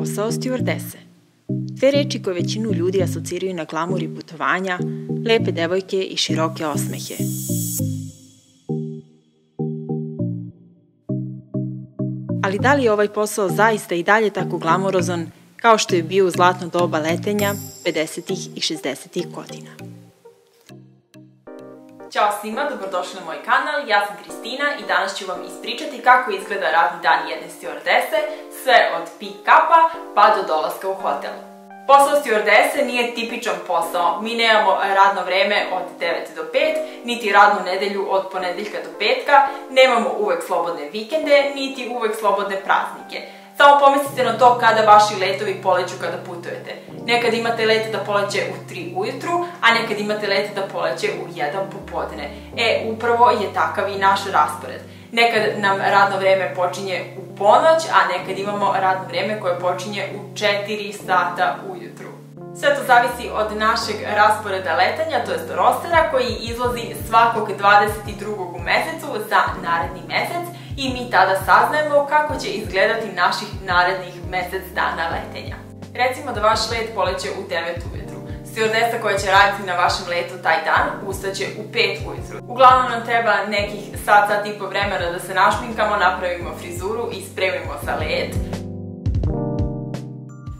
Posao stewardese. Dve reči koje većinu ljudi asociraju na glamur i putovanja, lepe devojke i široke osmehe. Ali da li je ovaj posao zaista i dalje tako glamorozan kao što je bio u zlatno doba letenja 50. i 60. godina? Ćao svima, dobrodošli na moj kanal, ja sam Kristina i danas ću vam ispričati kako izgleda radni dan jedne stewardese, sve od pick-upa pa do dolaska u hotel. Posao stewardese nije tipičan posao, mi nemamo radno vreme od 9 do 5, niti radnu nedelju od ponedeljka do petka, nemamo uvek slobodne vikende, niti uvek slobodne praznike. Samo pomislite na to kada vaši letovi poleću kada putujete. Nekad imate let da poleće u 3 ujutru, a nekad imate let da poleće u 1 popodne. E, upravo je takav i naš raspored. Nekad nam radno vreme počinje u ponoć, a nekad imamo radno vreme koje počinje u 4 sata ujutru. Sve to zavisi od našeg rasporeda letanja, to jest rostera koji izlazi svakog 22. u mesecu za naredni mesec i mi tada saznajemo kako će izgledati naših narednih mesec dana letenja. Recimo da vaš let poleće u 9 ujutru. Stewardesa koja će raditi na vašem letu taj dan ustaće u 5 ujutru. Uglavnom nam treba nekih sat, sat i po vremena da se našminkamo, napravimo frizuru i spremimo za let.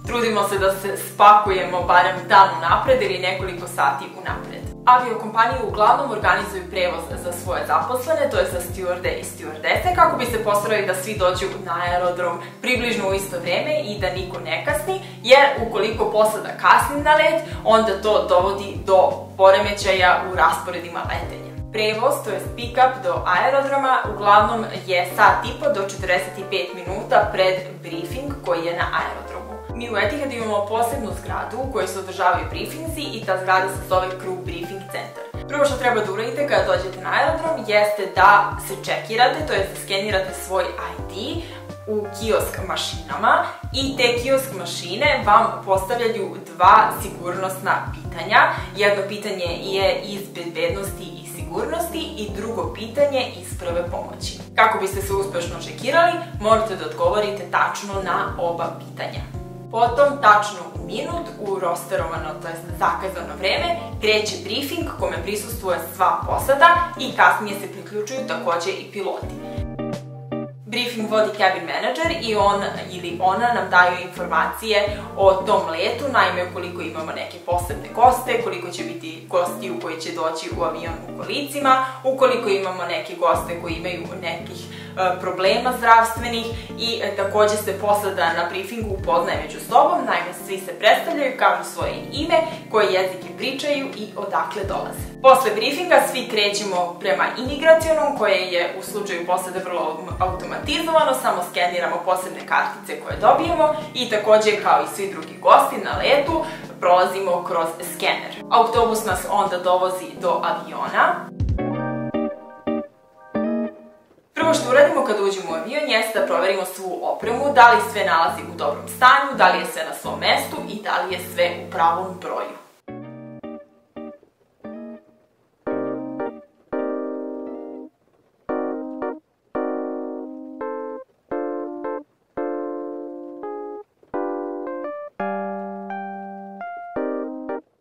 Trudimo se da se spakujemo barem dan unapred ili nekoliko sati unapred. Aviokompanije uglavnom organizuju prevoz za svoje zaposlene, to je za stewardese i stewardese, kako bi se postarali da svi dođu na aerodrom približno u isto vreme i da niko ne kasni, jer ukoliko posada kasni na let, onda to dovodi do poremećaja u rasporedima letenja. Prevoz, to je pick-up do aerodroma, uglavnom je sat i do 45 minuta pred briefing koji je na aerodromu. Mi u Etihad imamo posebnu zgradu u kojoj se održavaju briefinzi i ta zgrada se zove Crew Briefing Center. Prvo što treba da uradite kada dođete na aerodrom jeste da se čekirate, to je da skenirate svoj ID u kiosk mašinama i te kiosk mašine vam postavljaju dva sigurnosna pitanja. Jedno pitanje je iz bezbednosti i sigurnosti i drugo pitanje iz prve pomoći. Kako biste se uspešno čekirali, morate da odgovorite tačno na oba pitanja. Potom, tačno u minut, u rosterovano, to je zakazano vreme, kreće briefing kome prisustuje sva posada i kasnije se priključuju takođe i piloti. Briefing vodi cabin manager i on ili ona nam daju informacije o tom letu, naime koliko imamo neke posebne goste, koliko će biti gosti u koji će doći u avion u kolicima, ukoliko imamo neke goste koji imaju nekih problema zdravstvenih i e, takođe se posada na briefingu upoznaje među sobom, naime svi se predstavljaju, kažu svoje ime, koje jezike pričaju i odakle dolaze. Posle briefinga svi krećemo prema imigracionom koje je u slučaju posade vrlo automatizovano, samo skeniramo posebne kartice koje dobijemo i takođe kao i svi drugi gosti na letu prolazimo kroz skener. Autobus nas onda dovozi do aviona. Prvo što uradimo kada uđemo u avion jeste da proverimo svu opremu, da li sve nalazi u dobrom stanju, da li je sve na svom mestu i da li je sve u pravom broju.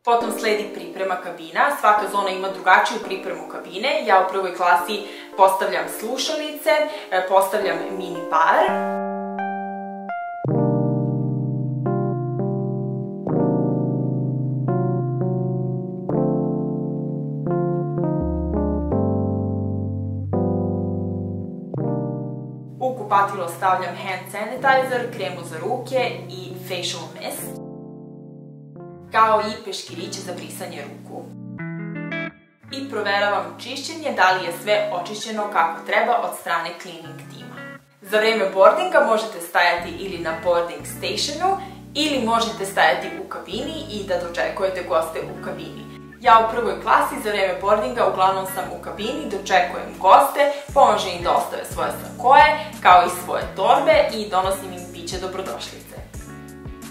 Potom sledi priprema kabina, svaka zona ima drugačiju pripremu kabine. Ja u prvoj klasi postavljam slušalice, e, postavljam mini bar. U kupatilo stavljam hand sanitizer, kremu za ruke i facial mist kao i peškiriće za brisanje ruku. Proveravam čišćenje da li je sve očišćeno kako treba od strane cleaning tima. Za vreme boardinga možete stajati ili na boarding stationu ili možete stajati u kabini i da dočekujete goste u kabini. Ja u prvoj klasi za vreme boardinga uglavnom sam u kabini, dočekujem goste, pomažem im da ostave svoje sakoje, kao i svoje torbe i donosim im piće dobrodošlice.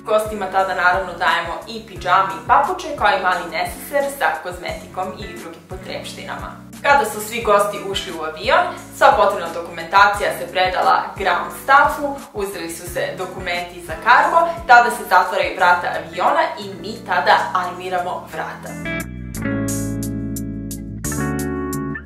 Gostima tada naravno dajemo i pidžame i papuče kao i mali neseser sa kozmetikom i drugim potrebštinama. Kada su svi gosti ušli u avion, sva potrebna dokumentacija se predala ground staffu, uzeli su se dokumenti za kargo, tada se zatvaraju vrata aviona i mi tada armiramo vrata.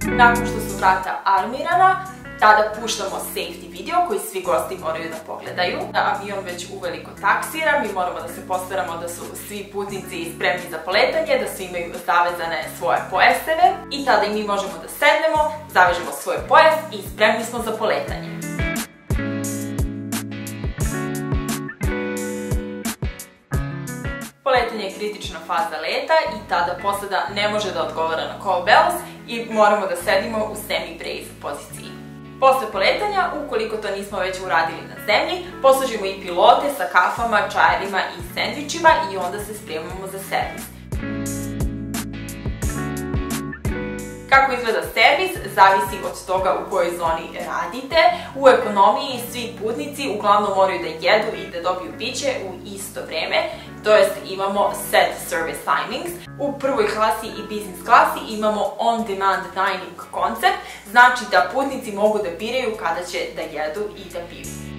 Nakon što su vrata armirana, tada puštamo safety video koji svi gosti moraju da pogledaju. Avion već uveliko taksira, mi moramo da se postaramo da su svi putnici spremni za poletanje, da svi imaju zavezane svoje pojaseve i tada i mi možemo da sednemo, zavežemo svoj pojas i spremni smo za poletanje. Poletanje je kritična faza leta i tada posada ne može da odgovara na call bells i moramo da sedimo u semi-brace poziciji. Posle poletanja, ukoliko to nismo već uradili na zemlji, poslužimo i pilote sa kafama, čajerima i sandvičima i onda se spremamo za servis. Kako izgleda servis, zavisi od toga u kojoj zoni radite. U ekonomiji svi putnici uglavnom moraju da jedu i da dobiju piće u isto vreme, to jest imamo set service timings. U prvoj klasi i business klasi imamo on-demand dining koncept, znači da putnici mogu da biraju kada će da jedu i da piju.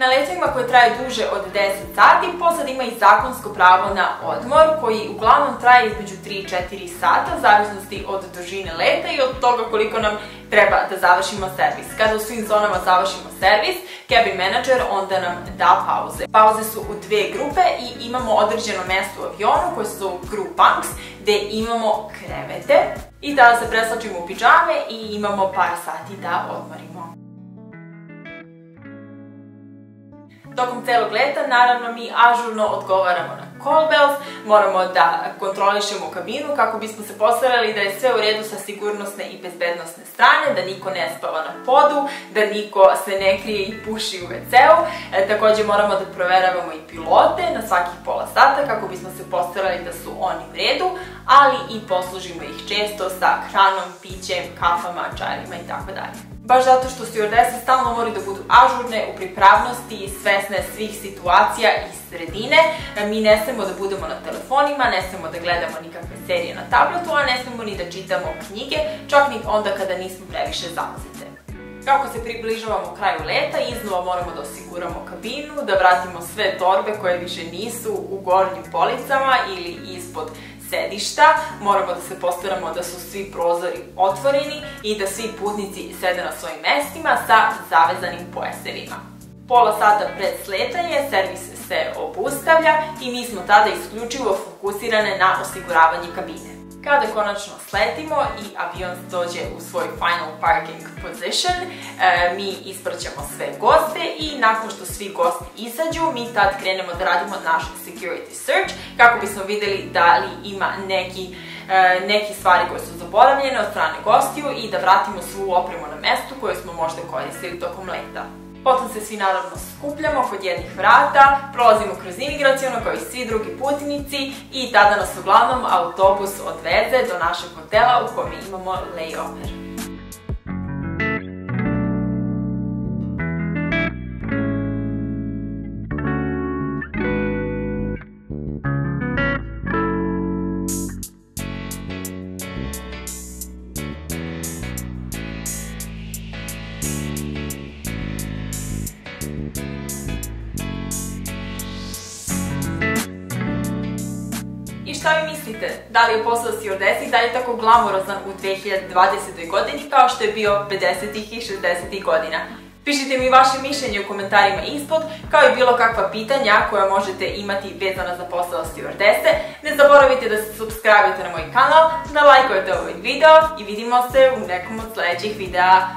Na letovima koje traju duže od 10 sati, posad ima i zakonsko pravo na odmor, koji uglavnom traje između 3 i 4 sata, zavisnosti od dužine leta i od toga koliko nam treba da završimo servis. Kada u svim zonama završimo servis, cabin manager onda nam da pauze. Pauze su u dve grupe i imamo određeno mesto u avionu koje su zovu group bunks, gde imamo krevete i tada se preslačimo u pijame i imamo par sati da odmorimo. Tokom celog leta, naravno, mi ažurno odgovaramo na call bells, moramo da kontrolišemo kabinu kako bismo se postarali da je sve u redu sa sigurnosne i bezbednostne strane, da niko ne spava na podu, da niko se ne krije i puši u WC-u. E, takođe moramo da proveravamo i pilote na svakih pola sata kako bismo se postarali da su oni u redu, ali i poslužimo ih često sa hranom, pićem, kafama, čajima i tako dalje baš zato što stewardese stalno moraju da budu ažurne, u pripravnosti i svesne svih situacija i sredine. Mi ne smemo da budemo na telefonima, ne smemo da gledamo nikakve serije na tabletu, a ne smemo ni da čitamo knjige, čak ni onda kada nismo previše zauzete. Kako se približavamo kraju leta, iznova moramo da osiguramo kabinu, da vratimo sve torbe koje više nisu u gornjim policama ili ispod sedišta, moramo da se postaramo da su svi prozori otvoreni i da svi putnici sede na svojim mestima sa zavezanim pojasevima. Pola sata pred sletanje servis se obustavlja i mi smo tada isključivo fokusirane na osiguravanje kabine. Kada konačno sletimo i avion dođe u svoj final parking position, e, mi ispraćamo sve goste i nakon što svi gosti izađu, mi tad krenemo da radimo naš security search kako bismo videli da li ima neki e, neki stvari koje su zaboravljene od strane gostiju i da vratimo svu opremu na mestu koju smo možda koristili tokom leta. Potom se svi naravno skupljamo kod jednih vrata, prolazimo kroz imigracijono kao i svi drugi putnici i tada nas uglavnom autobus odveze do našeg hotela u kome imamo layover. Šta vi mislite? Da li je posao stewardesa i dalje tako glamorozan u 2020. godini kao što je bio 50. i 60. godina? Pišite mi vaše mišljenje u komentarima ispod, kao i bilo kakva pitanja koja možete imati vezana za posao stewardese. Ne zaboravite da se subscribe na moj kanal, da lajkujete ovaj video i vidimo se u nekom od sledećih videa.